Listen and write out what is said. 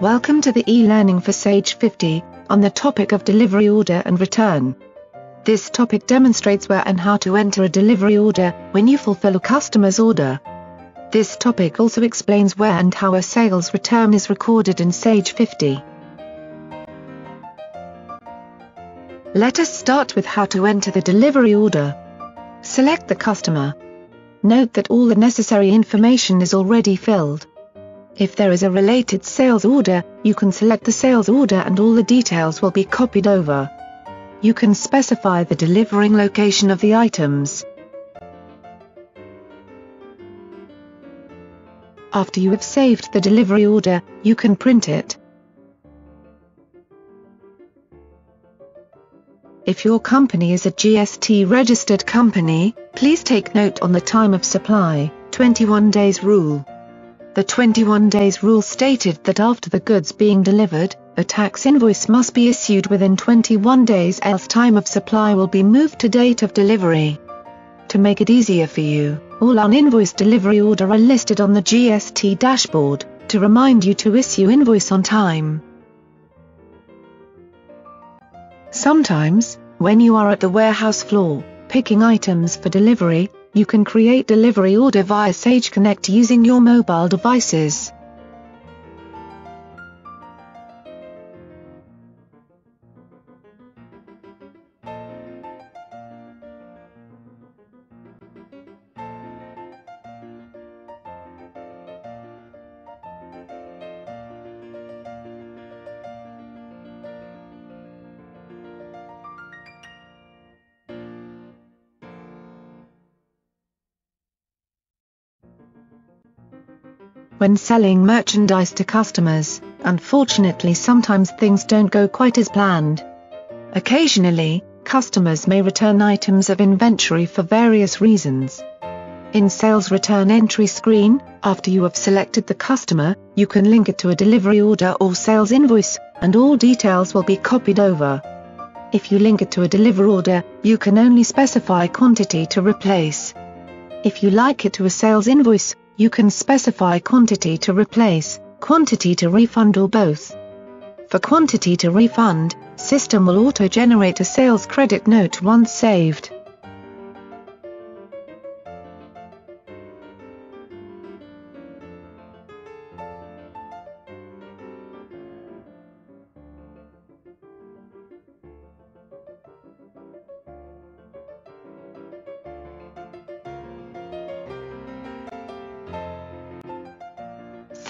Welcome to the e-learning for Sage 50, on the topic of delivery order and return. This topic demonstrates where and how to enter a delivery order when you fulfill a customer's order. This topic also explains where and how a sales return is recorded in Sage 50. Let us start with how to enter the delivery order. Select the customer. Note that all the necessary information is already filled. If there is a related sales order, you can select the sales order and all the details will be copied over. You can specify the delivering location of the items. After you have saved the delivery order, you can print it. If your company is a GST registered company, please take note on the time of supply, 21 days rule. The 21 days rule stated that after the goods being delivered, a tax invoice must be issued within 21 days else time of supply will be moved to date of delivery. To make it easier for you, all uninvoiced delivery order are listed on the GST dashboard, to remind you to issue invoice on time. Sometimes, when you are at the warehouse floor, picking items for delivery, you can create delivery order via Sage Connect using your mobile devices. When selling merchandise to customers, unfortunately sometimes things don't go quite as planned. Occasionally, customers may return items of inventory for various reasons. In Sales Return Entry screen, after you have selected the customer, you can link it to a delivery order or sales invoice, and all details will be copied over. If you link it to a deliver order, you can only specify quantity to replace. If you like it to a sales invoice, you can specify quantity to replace, quantity to refund or both. For quantity to refund, system will auto-generate a sales credit note once saved.